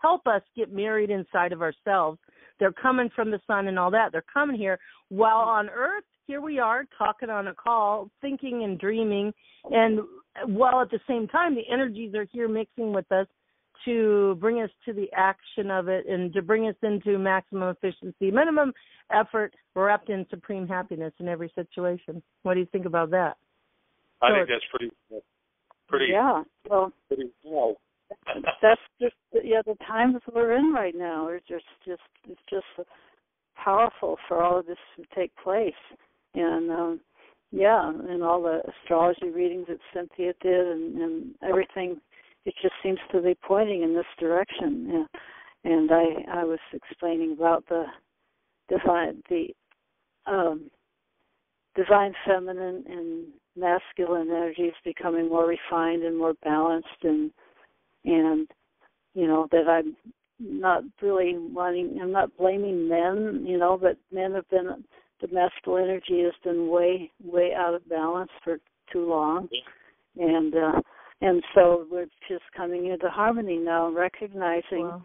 help us get married inside of ourselves. They're coming from the sun and all that. They're coming here while mm-hmm. on Earth. Here we are talking on a call, thinking and dreaming, and while at the same time the energies are here mixing with us to bring us to the action of it and to bring us into maximum efficiency, minimum effort, wrapped in supreme happiness in every situation. What do you think about that? I So think that's pretty pretty yeah. Well, pretty well. that's just yeah the times we're in right now are just just it's just powerful for all of this to take place and um yeah and all the astrology readings that cynthia did and and everything it just seems to be pointing in this direction yeah. and i i was explaining about the divine the um divine feminine and masculine energies becoming more refined and more balanced and and you know that I'm not really wanting I'm not blaming men, you know, but men have been the masculine energy has been way way out of balance for too long. And uh and so we're just coming into harmony now, recognizing Well,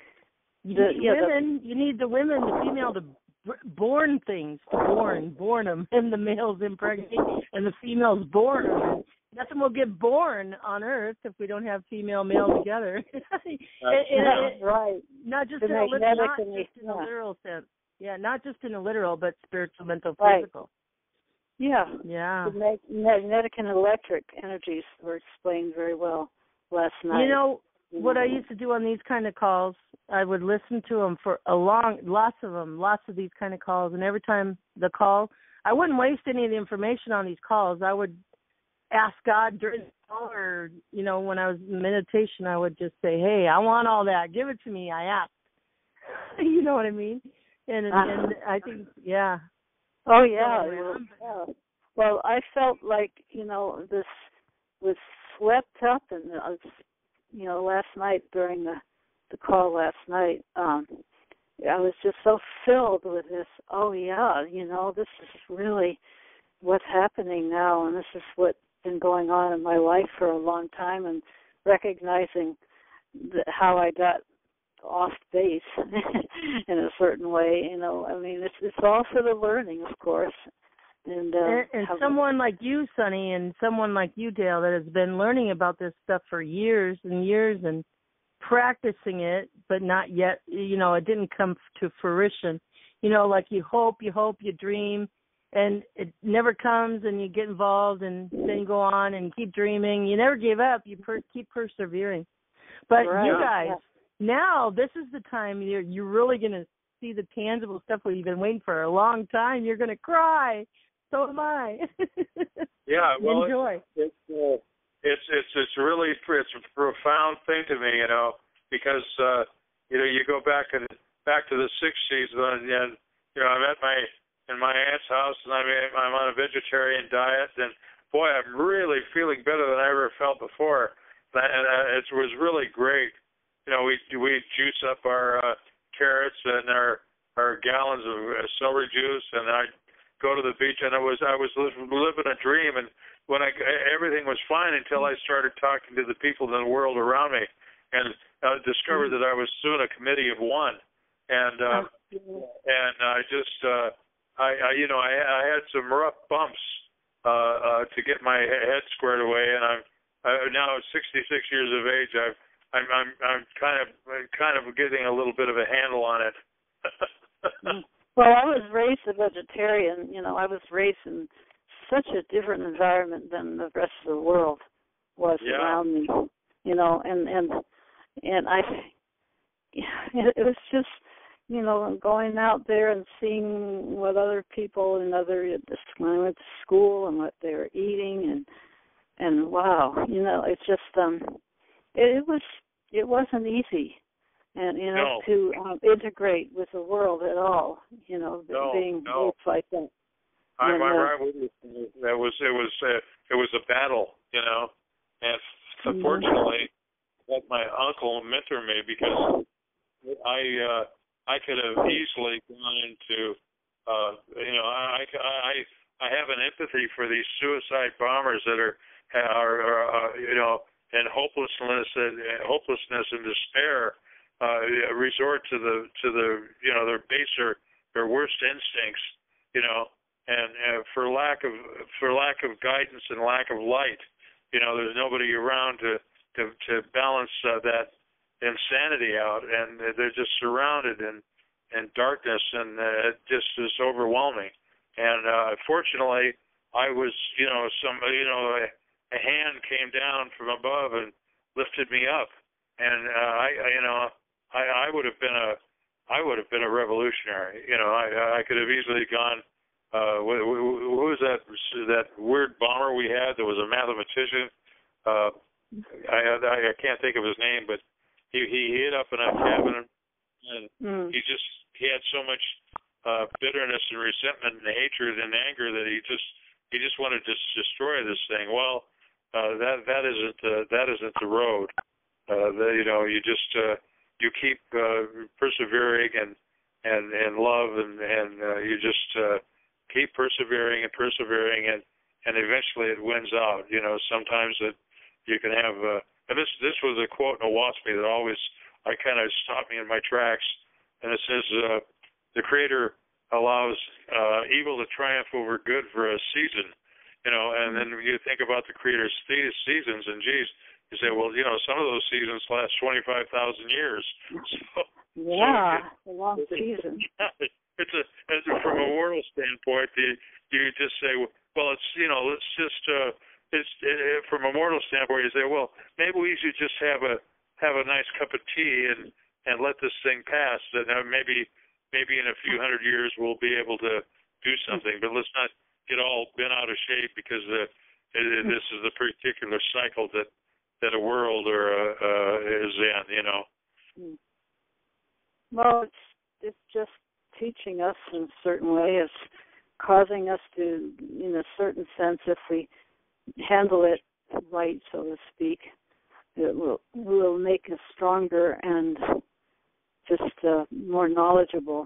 you The- need yeah, the- women. you need the women, the female, to b- born things, to born, born them, and the males impregnate, and the females born them. Nothing will get born on Earth if we don't have female male together. And- and- yeah, and- right. not just The in a lit- magnetic not and the- just in a literal sense. Yeah, not just in a literal, but spiritual, mental, Right. physical. Yeah. Yeah. The magnetic and electric energies were explained very well last night. You know what I mm-hmm. used to do on these kind of calls, I would listen to them for a long, lots of them, lots of these kind of calls, and every time the call, I wouldn't waste any of the information on these calls. I would ask God during the call, or you know, when I was in meditation, I would just say, "Hey, I want all that. Give it to me." I asked. you know what I mean? And and I think, yeah, Oh yeah. Anyway, well, I'm- yeah. Well, I felt like you know this was swept up, and I was, you know, last night during the the call last night, um, I was just so filled with this. Oh yeah, you know, this is really what's happening now, and this is what's been going on in my life for a long time, and recognizing that how I got off base in a certain way. You know, I mean, it's it's all for the learning, of course. And uh, and, and someone like you, Sonny, and someone like you, Dale, that has been learning about this stuff for years and years and practicing it, but not yet. You know, it didn't come to fruition. You know, like you hope, you hope, you dream, and it never comes and you get involved and then go on and keep dreaming you never give up you per- keep persevering but right. you guys. Now this is the time you're you're really going to see the tangible stuff we've been waiting for a long time you're going to cry so am i yeah well enjoy it's, it's uh, it's it's it's really it's a profound thing to me you know because uh you know you go back and back to the sixties and, and you know i'm at my in my aunt's house, and I'm I'm on a vegetarian diet, and boy, I'm really feeling better than I ever felt before. And uh, it was really great. You know, we we juice up our uh, carrots and our our gallons of uh, celery juice, and I go to the beach, and I was I was living a dream, and when I everything was fine until I started talking to the people in the world around me, and uh, discovered that I was soon a committee of one, and uh, and I just uh, I, I you know I, I had some rough bumps uh, uh, to get my head squared away, and I'm uh, now 66 years of age. I've I'm I'm I'm kind of kind of getting a little bit of a handle on it. well, I was raised a vegetarian. You know, I was raised in such a different environment than the rest of the world was yeah. around me. You know, and and and I, it was just you know, going out there and seeing what other people in other when I went to school and what they were eating and and wow, you know, it's just um it, it was it wasn't easy and you know no. to um, integrate with the world at all, you know, no, being no. like that. I'm, I'm right with you. That was it was uh, it was a battle, you know, and Mm-hmm. fortunately, let my uncle mentor me because I uh I could have easily gone into, uh, you know, I, I, I have an empathy for these suicide bombers that are, are, are uh, you know, and hopelessness and hopelessness and despair, uh, resort to the to the you know their baser their worst instincts, you know, and uh, for lack of for lack of guidance and lack of light, you know, there's nobody around to to to balance uh, that insanity out, and they're just surrounded in in darkness, and uh, it just is overwhelming. And uh, fortunately, I was, you know, some, you know, a, hand came down from above and lifted me up, and uh, I, I, you know, I, I would have been a, I would have been a revolutionary. You know, I, I could have easily gone. Uh, was that? That weird bomber we had that was a mathematician. Uh, I, I I can't think of his name, but he he hid up in a cabin and mm. he just he had so much uh bitterness and resentment and hatred and anger that he just he just wanted to destroy this thing well uh that that isn't uh, that isn't the road. Uh the, you know you just uh you keep uh persevering and and and love and and uh, you just uh keep persevering and persevering and and eventually it wins out. You know sometimes it you can have uh and this this was a quote in Oahspe that always I kind of stopped me in my tracks, and it says uh, the Creator allows uh, evil to triumph over good for a season, you know. And then you think about the Creator's seasons, and geez, you say, well, you know, some of those seasons last twenty five thousand years. So, yeah, so a long season. it's a, as a from a world standpoint, you, you just say, well, it's you know, let's just. uh it's it, from a mortal standpoint, you say, well, maybe we should just have a have a nice cup of tea and and let this thing pass. And uh, maybe maybe in a few hundred years we'll be able to do something. But let's not get all bent out of shape because uh, it, this is the particular cycle that that a world or uh, uh, is in. You know. Hmm. Well, it's it's just teaching us in a certain way. It's causing us to, in a certain sense, if we handle it right, so to speak, it will will make us stronger and just uh, more knowledgeable.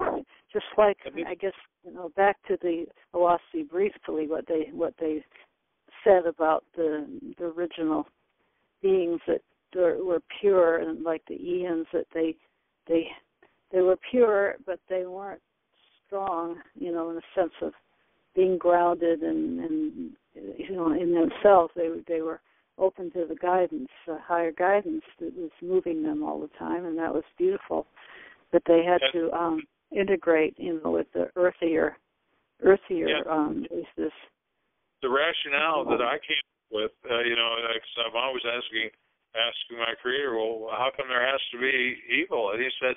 Just like I guess you know back to the Oahspe briefly, what they what they said about the the original beings that were pure and like the Eons that they they they were pure but they weren't strong, you know, in the sense of being grounded and and you know in themselves they they were open to the guidance, the higher guidance that was moving them all the time, and that was beautiful. But they had to um, integrate, you know, with the earthier earthier Yeah. um races. the rationale that I came up with, uh, you know, so I'm always asking asking my creator, well, how come there has to be evil? And he said,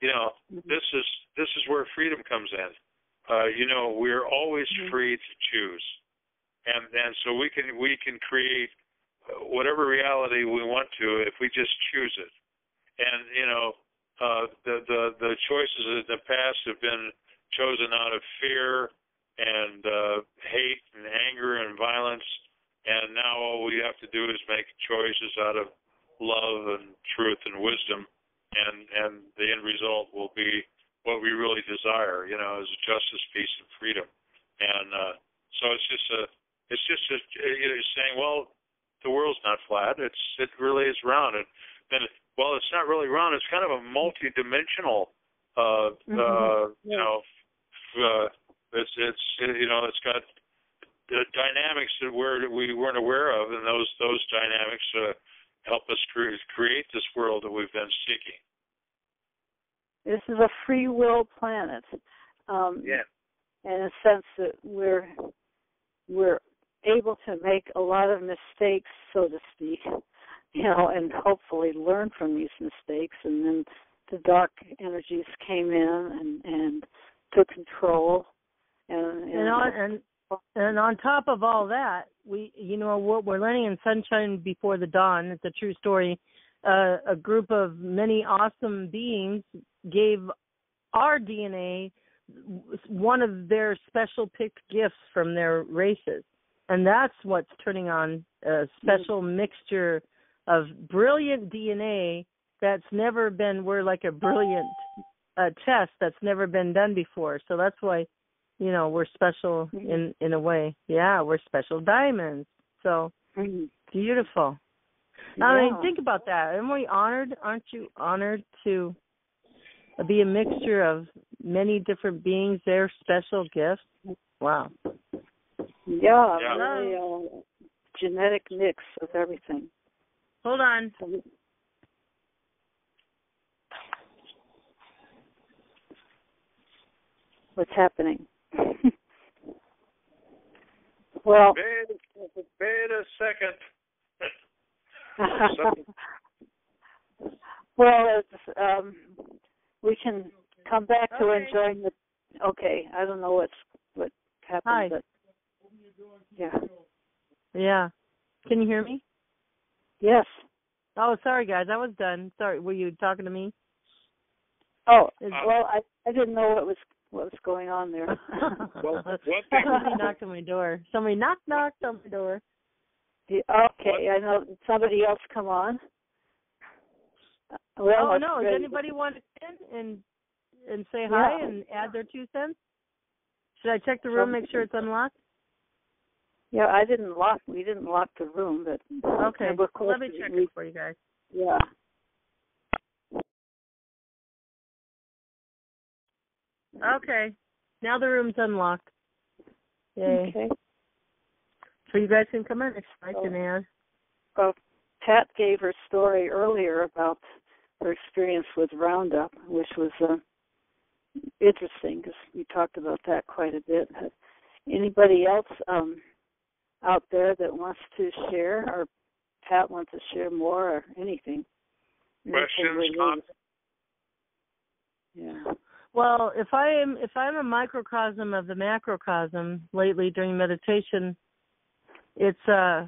you know, Mhm. this is this is where freedom comes in. Uh, you know, we're always Mhm. free to choose, and and so we can we can create whatever reality we want to if we just choose it. And you know, uh, the the the choices in the past have been chosen out of fear and uh, hate and anger and violence, and now all we have to do is make choices out of love and truth and wisdom, and and the end result will be what we really desire, you know, is justice, peace, and freedom. And uh, so it's just a, it's just a, you know, saying, well, the world's not flat. It's it really is round. And then, well, it's not really round. It's kind of a multi-dimensional, uh, Mhm. uh, you know, uh, it's it's you know, it's got the dynamics that we're we weren't aware of, and those those dynamics uh, help us cre- create this world that we've been seeking. This is a free will planet. Um Yeah. in a sense that we're we're able to make a lot of mistakes, so to speak, you know, and hopefully learn from these mistakes. And then the dark energies came in and and took control. And and, and on and and on top of all that, we you know what we're learning in Sunshine Before the Dawn. It's a true story. Uh, a group of many awesome beings gave our DNA one of their special picked gifts from their races, and that's what's turning on a special mixture of brilliant DNA that's never been. We're like a brilliant uh, test that's never been done before. So that's why you know we're special Mhm. in in a way yeah we're special diamonds so Mhm. beautiful i mean think about that aren't we honored aren't you honored to be a mixture of many different beings their special gifts wow yeah, Yeah. really uh, genetic mix of everything. hold on What's happening? well, Wait, wait a second. well, it's, um, we can come back to Okay. enjoying the. Okay, I don't know what's what happened, Hi. but yeah, yeah. Can you hear me? Yes. oh sorry guys. I was done. Sorry. Were you talking to me? Oh, Is- well, I I didn't know what was what was going on there. Well, one somebody knocked on my door. Somebody knock knocked on my door. Yeah, okay, I know. Somebody else come on. Uh, We're oh almost no. Does anybody want to come in and and say hi Yeah. and add their two cents? Should i check the room make sure it's unlocked Yeah, I didn't lock. We didn't lock the room, but Okay. we're let me check it for you guys. Yeah. Okay. Now the room's unlocked. Yay. Okay. So you guys can come in if can add. Well, Pat gave her story earlier about her experience with Roundup, which was uh, interesting because we talked about that quite a bit. Anybody else um, out there that wants to share, or Pat wants to share more, or anything? Anything Questions, related? comments? Yeah. Well, if I am if I'm a microcosm of the macrocosm lately during meditation, it's uh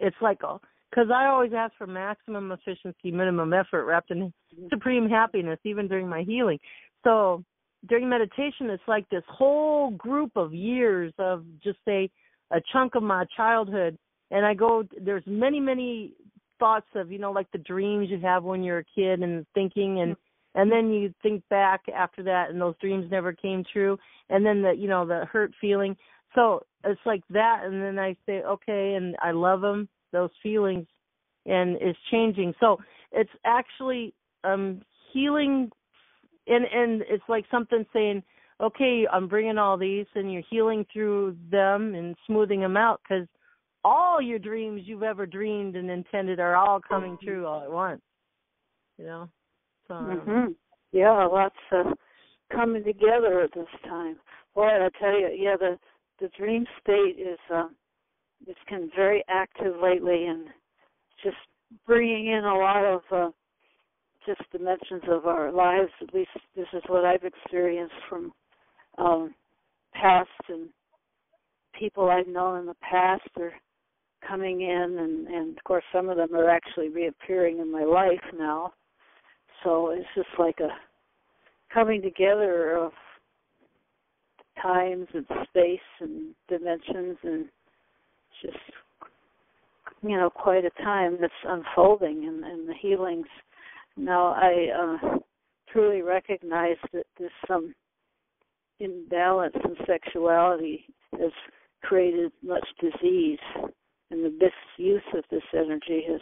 it's like a because I always ask for maximum efficiency, minimum effort, wrapped in supreme happiness, even during my healing. So during meditation, it's like this whole group of years of just say a chunk of my childhood, and I go. There's many many thoughts of you know like the dreams you have when you're a kid and thinking and and then you think back after that and those dreams never came true and then the you know the hurt feeling so it's like that and then i say okay and i love them those feelings and it's changing so it's actually um healing and and it's like something saying okay i'm bringing all these and you're healing through them and smoothing them out because all your dreams you've ever dreamed and intended are all coming true all at once you know so um, hmm Yeah, lots uh, coming together at this time. Boy, I tell you, yeah, the the dream state is uh, it's been very active lately, and just bringing in a lot of uh, just dimensions of our lives. At least this is what I've experienced from um, past and people I've known in the past are coming in, and and of course some of them are actually reappearing in my life now. So it's just like a coming together of times and space and dimensions and just you know quite a time that's unfolding and, and the healings now i uh truly recognize that there's some imbalance in sexuality has created much disease and the misuse of this energy has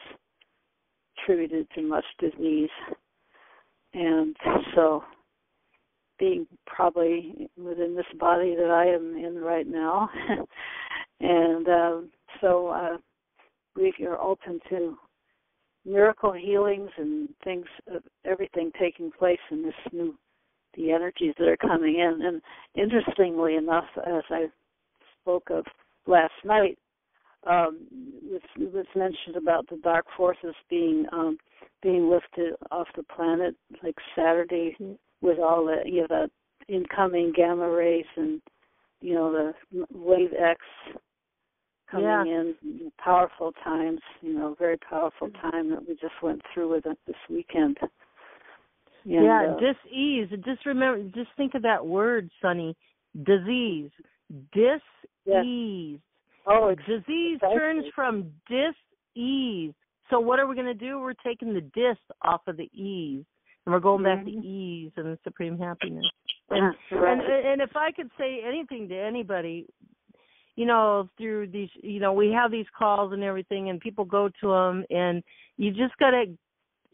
contributed to much disease and so being probably within this body that I am in right now. and um, so uh, we are open to miracle healings and things, everything taking place in this new, the energies that are coming in. And interestingly enough, as I spoke of last night, um, it was mentioned about the dark forces being um, being lifted off the planet, like Saturday mm-hmm with all the you know the incoming gamma rays and you know the wave X coming yeah. in powerful times you know very powerful time that we just went through with it this weekend and, yeah uh, dis-ease. Just remember just think of that word Sunny. Disease. Dis-ease. Oh disease exactly. turns from dis-ease. So what are we going to do? We're taking the dis off of the ease and we're going back mm-hmm. to ease and the supreme happiness. And, and and if I could say anything to anybody, you know, through these, you know, we have these calls and everything, and people go to them, and you just gotta,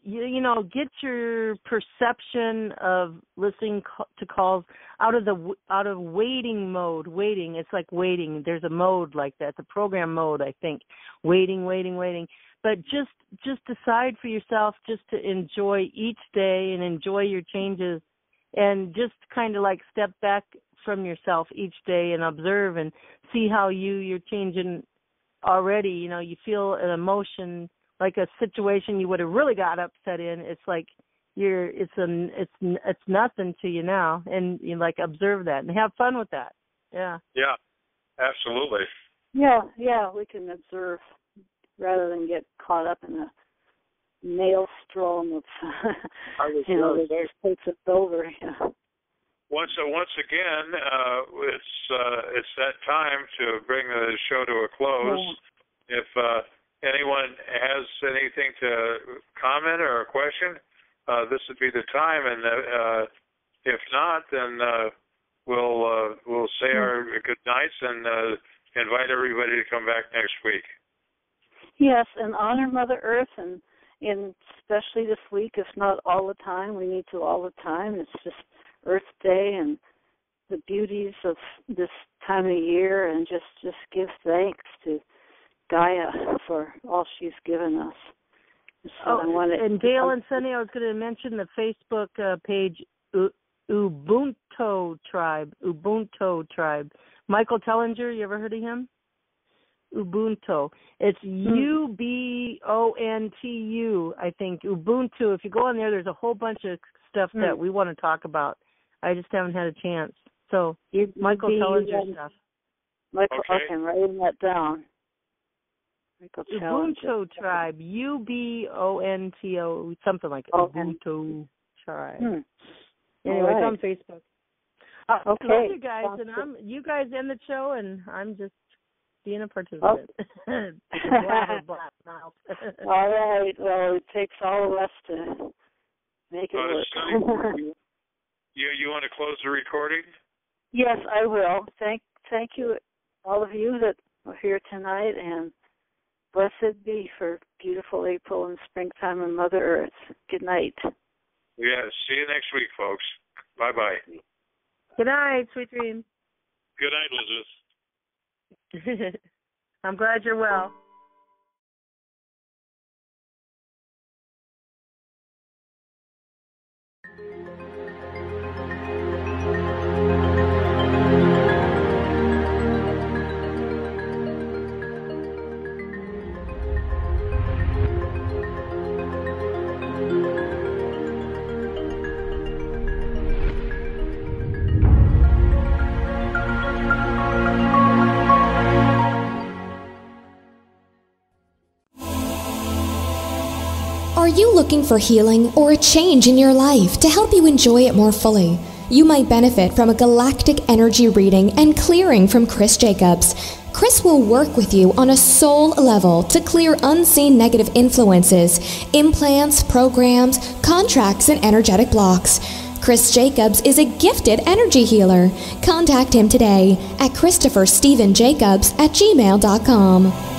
you, you know, get your perception of listening to calls out of the out of waiting mode. Waiting, it's like waiting. There's a mode like that, the program mode, I think. Waiting, waiting, waiting but just just decide for yourself just to enjoy each day and enjoy your changes and just kind of like step back from yourself each day and observe and see how you you're changing already you know you feel an emotion like a situation you would have really got upset in it's like you're it's an it's it's nothing to you now and you like observe that and have fun with that yeah yeah absolutely yeah yeah we can observe rather than get caught up in a maelstrom of you know that just takes us over. Yeah. Once uh, once again, uh, it's uh, it's that time to bring the show to a close. Yeah. If uh, anyone has anything to comment or a question, uh, this would be the time. And uh, if not, then uh, we'll uh, we'll say our good nights and uh, invite everybody to come back next week. Yes, and honor Mother Earth, and in especially this week, if not all the time, we need to all the time. It's just Earth Day and the beauties of this time of year, and just just give thanks to Gaia for all she's given us. So oh, and Gail and Sunny, I was going to mention the Facebook uh, page U- Ubuntu Tribe. Ubuntu Tribe. Michael Tellinger, you ever heard of him? Ubuntu. It's hmm. U B O N T U, I think. Ubuntu. If you go on there, there's a whole bunch of stuff that hmm. we want to talk about. I just haven't had a chance. So, you, Michael, tell us your stuff. Michael, okay. okay, I'm writing that down. Michael Ubuntu Tribe. U B O N T O, something like oh, Ubuntu Tribe. Hmm. Anyway, right. it's on Facebook. Uh, okay. Love you guys, and I'm you guys end the show, and I'm just being a participant. Oh. all right. Well, it takes all of us to make it uh, work. you you want to close the recording? Yes, I will. Thank thank you, all of you that are here tonight, and blessed be for beautiful April and springtime and Mother Earth. Good night. Yeah. See you next week, folks. Bye bye. Good night. Sweet dreams. Good night, Elizabeth. I'm glad you're well. You looking for healing or a change in your life to help you enjoy it more fully? You might benefit from a galactic energy reading and clearing from Chris Jacobs. Chris will work with you on a soul level to clear unseen negative influences, implants, programs, contracts, and energetic blocks. Chris Jacobs is a gifted energy healer. Contact him today at ChristopherStephenJacobs at gmail.com.